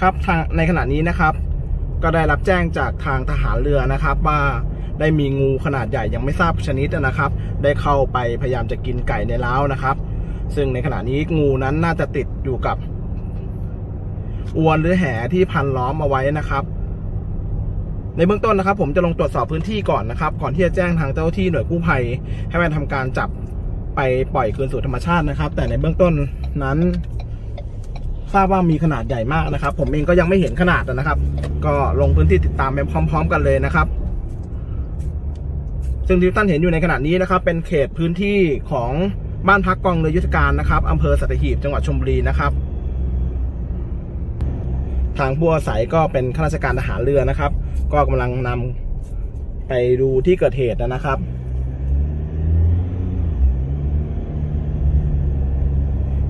ครับทางในขณะนี้นะครับ ก็ได้รับแจ้งจากทางทหารเรือนะครับ ว่าได้มีงูขนาดใหญ่ยังไม่ทราบชนิดนะครับ ได้เข้าไปพยายามจะกินไก่ในเล้าวนะครับ ซึ่งในขณะนี้งูนั้นน่าจะติดอยู่กับ อวนหรือแหที่พันล้อมเอาไว้นะครับ ในเบื้องต้นนะครับ ผมจะลงตรวจสอบพื้นที่ก่อนนะครับ ก่อนที่จะแจ้งทางเจ้าหน้าที่หน่วยกู้ภัย ให้มาทำการจับไปปล่อยคืนสู่ธรรมชาตินะครับ แต่ในเบื้องต้นนั้น ทราบว่ามีขนาดใหญ่มากนะครับ ผมเองก็ยังไม่เห็นขนาดนะครับ ก็ลงพื้นที่ติดตามไปพร้อม ๆ กันเลยนะครับ ซึ่งที่ท่านเห็นอยู่ในขณะนี้นะครับ เป็นเขตพื้นที่ของบ้านพักกองเรือยุทธการนะครับอำเภอสัตหีบจังหวัดชลบุรีนะครับ ทางผู้อาศัยก็เป็นข้าราชการทหารเรือนะครับ ก็กำลังนำไปดูที่เกิดเหตุนะครับ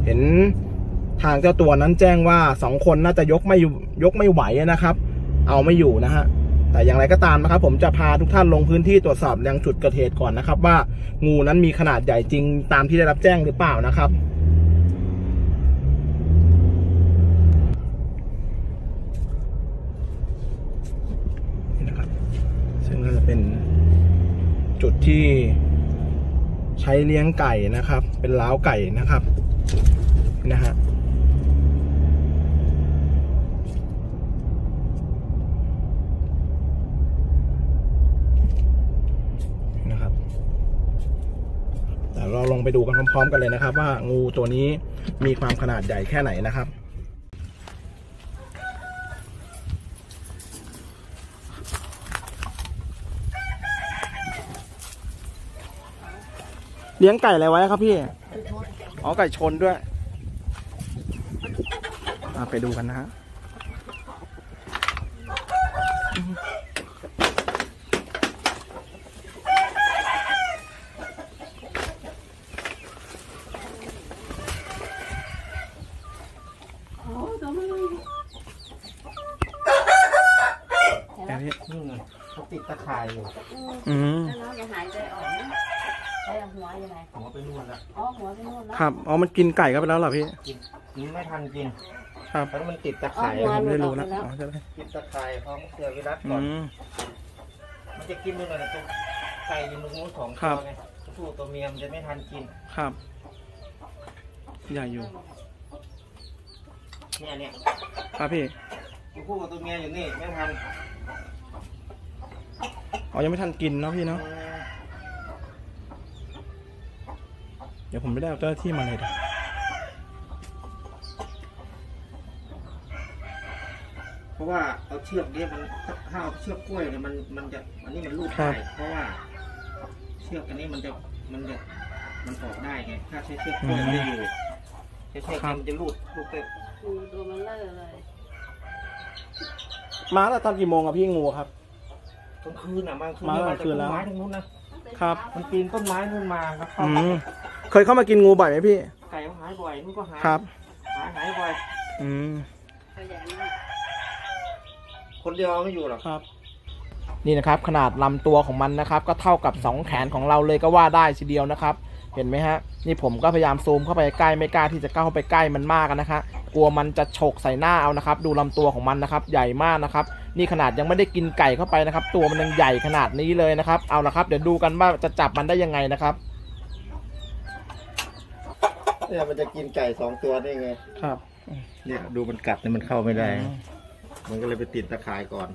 เห็น ทางเจ้าตัวนั้นแจ้งว่าสองคนน่าจะยกไม่ยกไม่ไหวนะครับ เอาไม่อยู่นะฮะแต่อย่างไรก็ตามนะครับ ผมจะพาทุกท่านลงพื้นที่ตรวจสอบยังจุดเกิดเหตุก่อนนะครับ ว่างูนั้นมีขนาดใหญ่จริงตามที่ได้รับแจ้งหรือเปล่านะครับนี่นะครับซึ่งก็จะเป็นจุดที่ใช้เลี้ยงไก่นะครับ เป็นล้าวไก่นะครับนะฮะ นะครับ แต่เราลง ไปดูกันพร้อม ๆ กันเลยนะครับ ว่างูตัวนี้มีความขนาดใหญ่แค่ไหนนะครับเลี้ยงไก่อะไรไว้ครับพี่ อ๋อ ไก่ชนด้วยอะไปดูกันนะฮะ แค่นี้ นี่ไงเขาติดตะข่าย อยู่อืมแล้วน้องจะหายใจออกไหมไอ้หัวยังไงผมเอาไปนวดแล้วอ๋อหัวไปนู่นแล้วครับอ๋อมันกินไก่เข้าไปแล้วเหรอพี่ กินกินไม่ทันกินครับเพราะมันติดตะข่ายผมไม่ได้รู้นะอ๋อใช่ไหมติดตะข่ายพร้อมเกลือวิรัตอืก่อนม มันจะกินด้วยนะตัวไก่อยู่ตรงนู้นสองครัตับวไงตัวตัวเมียมันจะไม่ทันกินครับ ใหญ่อยู่ เนี่ยเนี่ยครับพี่ตัวผู้กับตัวเมียอยู่นี่ไม่ทัน อ๋อยังไม่ทันกินเนาะพี่เนาะอืมเดี๋ยวผมไม่ได้เอาเจ้าหน้าที่มาเลยดิเพราะว่าเอาเชือกเนี่ยมันถ้าเอาเชือกกล้วยเนี่ยมันมันจะอันนี้มันรูดได้เพราะว่า เชือกอันนี้มันจะมันจะมันออกได้ไงถ้าใช้เชือกกล้วยมันจะอยู่ใช้เชือกเนี่ยมันจะรูดรูดไปงูตัวมันเลอะเลยมาแล้วตอนกี่โมงอะพี่งูครับ กลางคืนอะบางคืนมาไม่กว่าลางจะคืต้นนแล้วไม้ตรงนู้นนะครับ มันปีนต้นไม้นู่นมาแล้วเข้าอืไปมเคยเข้ามากินงูบ่อยไหมพี่ ไก่ก็หายบ่อยนู่นก็หายครับ หายหายบ่อย อืม ตัวใหญ่มาก คนเดียวเอาไม่อยู่หรอก ครับ นี่นะครับขนาดลำตัวของมันนะครับ ก็เท่ากับสองแขนของเราเลยก็ว่าได้ทีเดียวนะครับ เห็นไหมฮะ นี่ผมก็พยายามซูมเข้าไปใกล้ไม่กล้าที่จะเข้าไปใกล้มันมากนะฮะกลัวมันจะฉกใส่หน้าเอานะครับ ดูลำตัวของมันนะครับ ใหญ่มากนะครับ นี่ขนาดยังไม่ได้กินไก่เข้าไปนะครับ ตัวมันยังใหญ่ขนาดนี้เลยนะครับ เอาละครับ เดี๋ยวดูกันว่าจะจับมันได้ยังไงนะครับเนี่ยมันจะกินไก่สองตัวได้ไง ครับเนี่ยดูมันกัดเนี่ยมันเข้าไม่ได้ มันก็เลยไปติดตะข่ายก่อน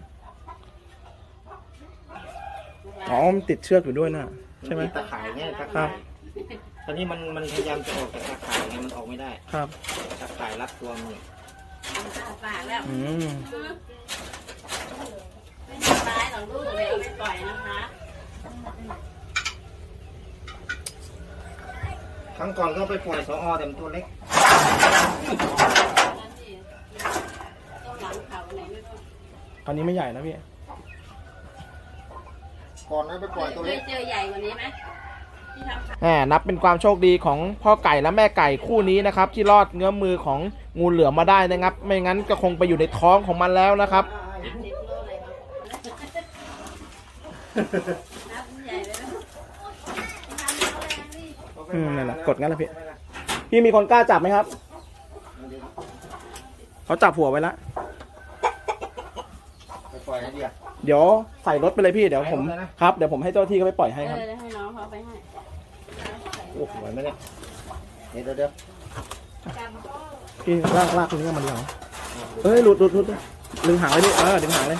อ๋อมันติดเชือกอยู่ด้วยนะใช่ไหมนติดตะข่ายเนี่ยตะครัข่าบ ยตอนนี้มันมันพยายามจะออกจากตะข่ายไงมันออกไม่ได้ครับ ตะข่ายรัดตัวมันอยู่มันจะออกปากแล้วอืม ไม่ทำร้ายหรอกลูกเดี๋ยวไม่ปล่อยนะคะครั้งก่อนก็ไปปล่อยสออแต่มันตัวเล็ก นั่นสิต้นหลังเขาไหนไม่รู้ตอนนี้ไม่ใหญ่นะพี่ ก่อนนั้นไปปล่อยตัวเคเล็ยก เจอใหญ่กว่านี้ไหมที่ทำขายแหมนับเป็นความโชคดีของพ่อไก่และแม่ไก่คู่นี้นะครับ ที่รอดเงื้อมมือของงูเหลือมมาได้นะครับ ไม่งั้นก็คงไปอยู่ในท้องของมันแล้วนะครับสิบโลเอืมนั่นแหละกดงั้นแหละพี่ พี่มีคนกล้าจับไหมครับ เขาจับหัวไว้แล้วไหนดีอะเดี๋ยวใส่รถไปเลยพี่ เดี๋ยวผมใส่รถเลยนะครับ เดี๋ยวผมให้เจ้าที่เขาไปปล่อยให้เอครับอเดี๋ยวให้น้องเขาไปให้โอ้โหไหวไหมเนี่ยเดี๋ยวเดี๋ยวเดี๋ยวพี่ลากลากตรงนี้มันเหรอเอ้ยหลุดหลุดหลุดดึงหางเลยพี่เออดึงหางเลย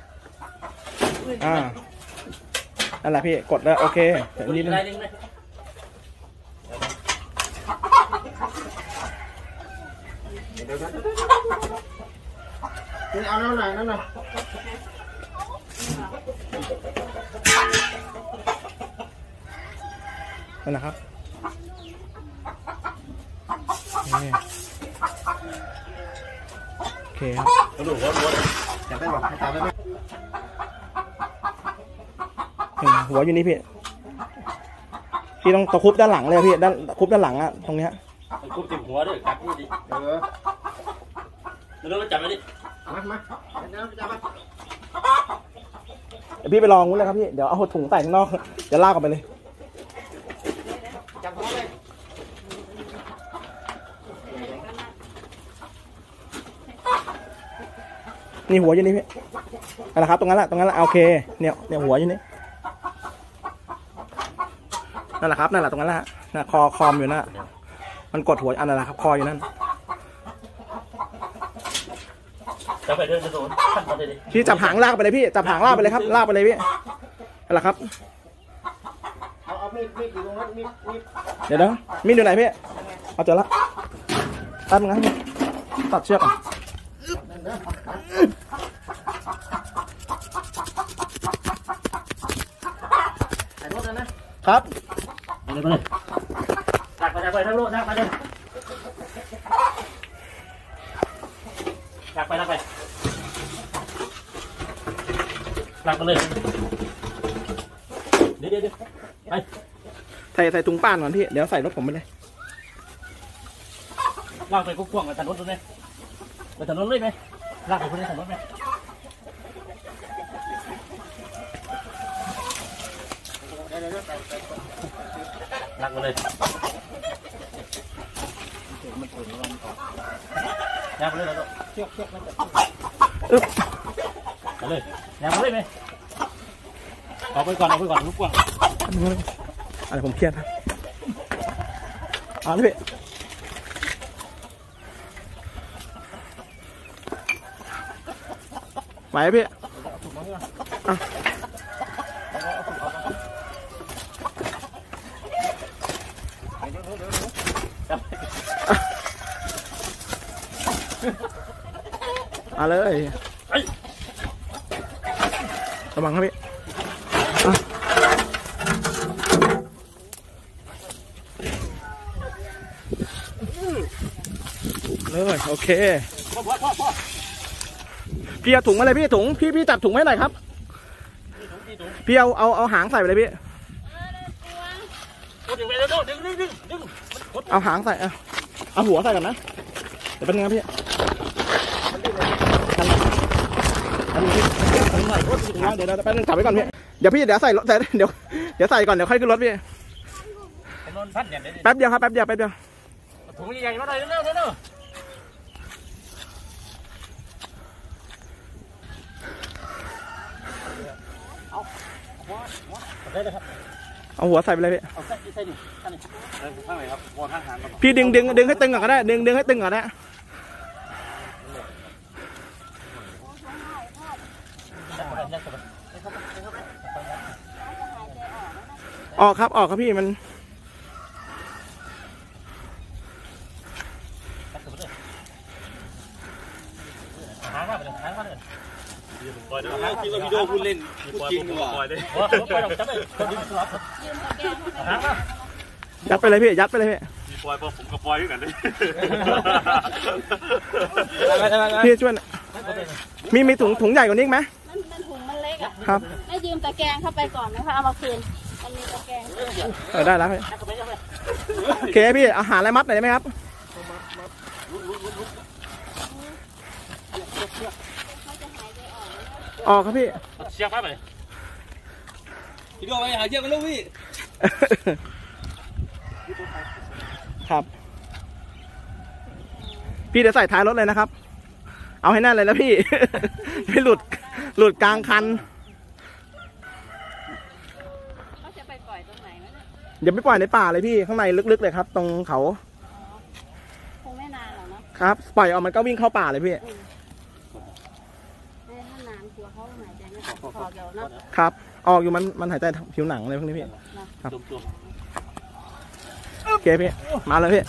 อ่านั่นแหละพี่กดแล้วโอเคแต่นิดนึงเอาแล้วหนนั่นหน่ะนั่นนะครับโอเคครับกระดูกวัดวัดแต่ไม่บอกให้ตาได้ไหม หัวอยู่นี่พี่ พี่ต้องตะครุบด้านหลังเลยอะพี่ ด้านตะครุบด้านหลังอะตรงเนี้ยมันคุบติดหัวด้วยกัดนี่ดิเออแล้วเราจับไว้ดิมามาเดี๋ยวจับมาเดี๋ยวพี่ไปลองนู้นเลยครับพี่ เดี๋ยวเอาถุงใส่ข้างนอก เดี๋ยวลากออกไปเลย จับหัวเลยนี่หัวอยู่นี่พี่นั่นแหละครับ ตรงนั้นแหละ ตรงนั้นแหละ โอเค เนี่ย เนี่ยหัวอยู่นี่ นั่นแหละครับนั่นแหละตรงนั้นแหละฮะน่ะคอคอมอยู่นั่นน่ะมันกดหัวอันนั้นแหละครับ คออยู่นั่นจับไปเดินกระโดดขั้นมาเลยดิพี่จับหางลากไปเลยพี่จับหางลากไปเลยครับลากไปเลยพี่นั่นแหละครับเอาเอามีดมีดอยู่ตรงนั้นมีดมีดเดี๋ยวนะมีดอยู่ไหนพี่เอาเจอละตัดมึงนะพี่ตัดเชือกก่อนใส่รถแล้วนะครับ เาเลยไปเลยตักไปเลยไปทั้งโลกตักไปเลยตักไปตักไปตักไปเลยเดี๋ยวเดี๋ยวไปใส่ใส่ถุงป้านก่อนพี่ เดี๋ยวใส่รถผมไปเลยลากไปกุ้งกวางไปตัดรถเลยไปตัดรถเลยไหมลากไปคนนี้ตัดรถไหมเดี๋ยวเดี๋ lắc nó lên. Nhào lên rồi trước lên, nó lên nhào lên đi có cái còn lên, cái lên, lúc quăng à là ผมเครียดครับเอาเลยไปพี่อ่ะ เอาเลยเฮ้ยระวังครับพี่เลยโอเคพ่อพ่อพ่อพ่อพี่เอาถุงมาเลยพี่ถุงพี่พี่จับถุงไว้หน่อยครับพี่เอาเอาเอาหางใส่ไปเลยพี่ดึงไปเร็วดึงดึงดึงดึงเอาหางใส่เอาเอาหัวใส่ก่อนนะเดี๋ยวเป็นไงครับพี่อันนี้พี่ เดี๋ยวเดี๋ยวแป๊บนึงจับไว้ก่อนพี่ เดี๋ยวพี่เดี๋ยวใส่รถใส่เดี๋ยวเดี๋ยวใส่ก่อนเดี๋ยวค่อยขึ้นรถพี่ถนนพัดเนี่ยเดี๋ยวแป๊บเดียวครับแป๊บเดียวแป๊บเดียวถุงใหญ่ๆมาหน่อยเร็วเร็วเร็วเอาหัวหัวได้เลยครับเอาหัวใส่ไปเลยพี่เอาใส่ใส่ดิท่านนี่เออข้างไหนครับวอข้างหางก่อนพี่ดึงดึงดึงให้ตึงก่อนก็ได้ดึงดึงให้ตึงก่อนนะ ออกครับออกครับพี่มันหางมาไปเลยหางมาเลยปล่อยเดี๋ยวนะคิดว่าพี่โดพูดเล่นพูดจริงดีกว่าปล่อยเลยปล่อยเลยจับเลยคนดึงสลับหางมายัดไปเลยพี่ยัดไปเลยพี่มีปล่อยพอผมก็ปล่อยด้วยกันเลยพี่ช่วยหน่อยมีมีถุงถุงใหญ่กว่านี้อีกไหมมันมันถุงมันเล็กครับให้ยืมตะแกรงเข้าไปก่อนนะคะเอามาคืน มันมีตะแกรงเออได้แล้วพี่โอเคพี่อาหารอะไรมัดหน่อยได้ไหมครับเขาจะหายใจออกแล้วนะออกครับพี่เชียร์ไปไหมพี่โดไปหาเชือกกันลูกพี่ครับ พี่เดี๋ยวใส่ท้ายรถเลยนะครับ เอาให้แน่นเลยนะพี่ ไม่หลุดหลุดกลางคัน เขาจะไปปล่อยตรงไหนวะ เนี่ยอย่าไปปล่อยในป่าเลยพี่ข้างในลึกๆเลยครับ ตรงเขาคงไม่นานหรอกเนาะครับ ปล่อยออกมันก็วิ่งเข้าป่าเลยพี่ไม่ถ้านานกลัวเขาหายใจไม่ออกพอเดี๋ยวเนาะครับ ออกอยู่มันมันหายใจผิวหนังเลยพวกนี้พี่ตุ่มตุ่มโอเคพี่มาเลยพี่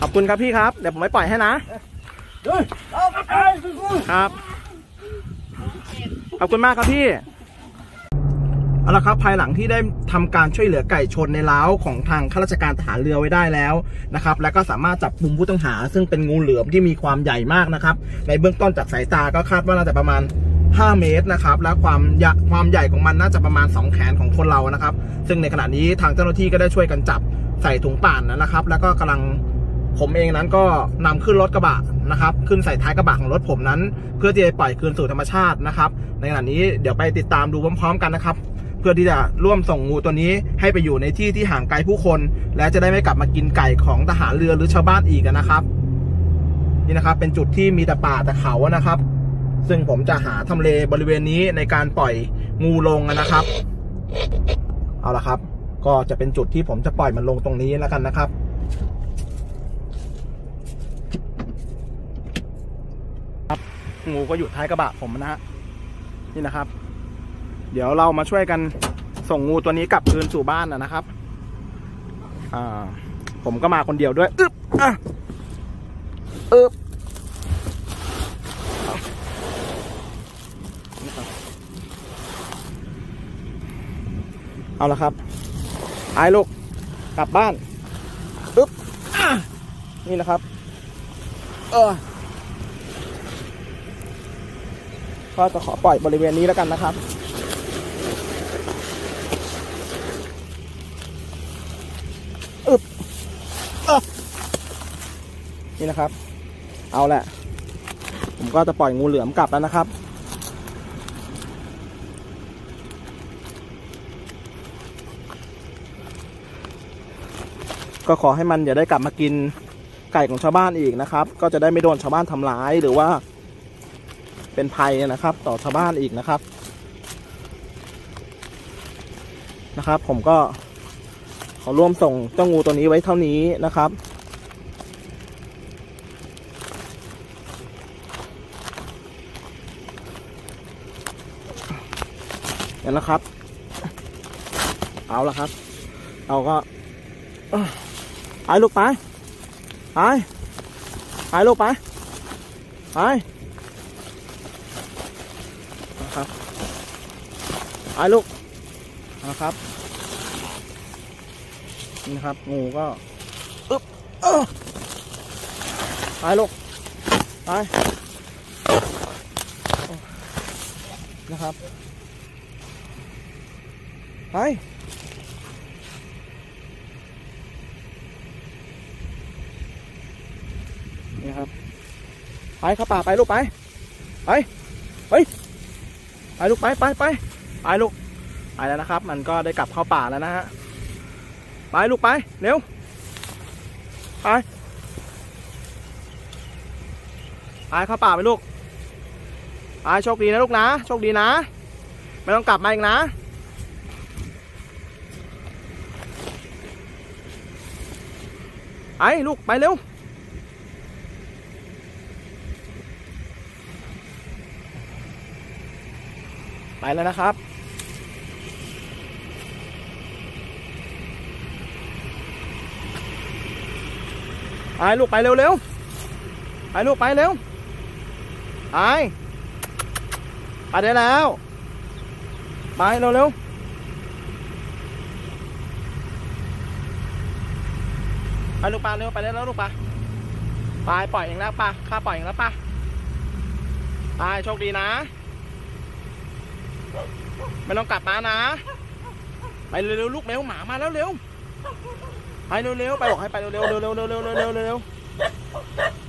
ขอบคุณครับพี่ครับ เดี๋ยวผมไม่ปล่อยให้นะ ครับ ขอบคุณมากครับพี่เอาละครับภายหลังที่ได้ทำการช่วยเหลือไก่ชนในเล้าของทางข้าราชการทหารเรือไว้ได้แล้วนะครับ แล้วก็สามารถจับกลุ่มผู้ต้องหา ซึ่งเป็นงูเหลือมที่มีความใหญ่มากนะครับ ในเบื้องต้นจากสายตาก็คาดว่าน่าจะประมาณ 5 เมตรนะครับ และความความใหญ่ของมันน่าจะประมาณ 2 แขนของคนเรานะครับ ซึ่งในขณะนี้ทางเจ้าหน้าที่ก็ได้ช่วยกันจับใส่ถุงป่านนะครับ แล้วก็กำลัง ผมเองนั้นก็นำขึ้นรถกระบะนะครับ ขึ้นใส่ท้ายกระบะของรถผมนั้น เพื่อที่จะปล่อยคืนสู่ธรรมชาตินะครับ ในขณะนี้เดี๋ยวไปติดตามดูพร้อมๆ กันนะครับ เพื่อที่จะร่วมส่งงูตัวนี้ให้ไปอยู่ในที่ที่ห่างไกลผู้คน และจะได้ไม่กลับมากินไก่ของทหารเรือหรือชาวบ้านอีกนะครับนี่นะครับ เป็นจุดที่มีแต่ป่าแต่เขานะครับ ซึ่งผมจะหาทำเลบริเวณนี้ในการปล่อยงูลงนะครับ เอาละครับ ก็จะเป็นจุดที่ผมจะปล่อยมันลงตรงนี้แล้วกันนะครับ ครับ งูก็อยู่ท้ายกระบะผมนะฮะนี่นะครับ เดี๋ยวเรามาช่วยกันส่งงูตัวนี้กลับคืนสู่บ้านนะนะครับอ่าผมก็มาคนเดียวด้วยอึ๊บอะอึ๊บเอาละครับไอ้ลูกกลับบ้านอึ๊บอะนี่นะครับ เออ ก็จะขอปล่อยบริเวณนี้แล้วกันนะครับอึบอนี่นะครับ เอาแหละ ผมก็จะปล่อยงูเหลือมกลับแล้วนะครับก็ขอให้มันอย่าได้กลับมากินไก่ของชาวบ้านอีกนะครับ ก็จะได้ไม่โดนชาวบ้านทำร้ายหรือว่า เป็นภัยนะครับ ต่อชาวบ้านอีกนะครับนะครับ ผมก็ขอร่วมส่งเจ้างูตัวนี้ไว้เท่านี้นะครับเดี๋ยวนะครับ เอาละครับเอาก็เอ้อไปลูกไป ไป ไปลูกไป ไป นะครับ ไปลูกนะครับนี่นะครับ งูก็อึ๊บเอ้อไปลูกไปนะครับไปนี่ครับ ไปเข้าป่าไปลูกไป ไป ไป ไปลูกไปไปไป ไปลูก ไปแล้วนะครับ มันก็ได้กลับเข้าป่าแล้วนะฮะ ไปลูกไป เร็ว ไป ไปเข้าป่าไปลูก ไปโชคดีนะลูกนะ โชคดีนะ ไม่ต้องกลับมาอีกนะไปลูก ไปเร็ว ไปแล้วนะครับ ไปลูกไปเร็วเร็วไปลูกไปเร็วไปไปได้แล้วไปเร็วเร็วไปลูกปลาเร็วไปได้แล้วลูกปลาปปล่อยเองแล้วปลาข้าปล่อยเองแล้วปลาปลาโชคดีนะ ไม่ต้องกลับมานะ ไปเร็วๆลูกแมวหมามาแล้วเร็ว ให้เร็วๆไปบอกให้ไปเร็วๆเร็วๆเร็วๆเร็วๆเร็วๆ